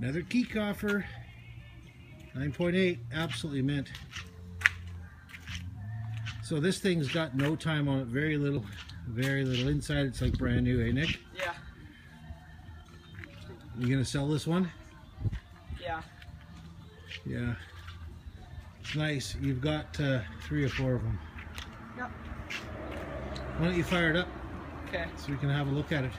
Another Kiekhaefer. 9.8, absolutely mint. So this thing's got no time on it, very little, very little. Inside it's like brand new, eh Nick? Yeah. You gonna sell this one? Yeah. Yeah. It's nice. You've got uh, three or four of them. Yep. Why don't you fire it up Okay. so we can have a look at it?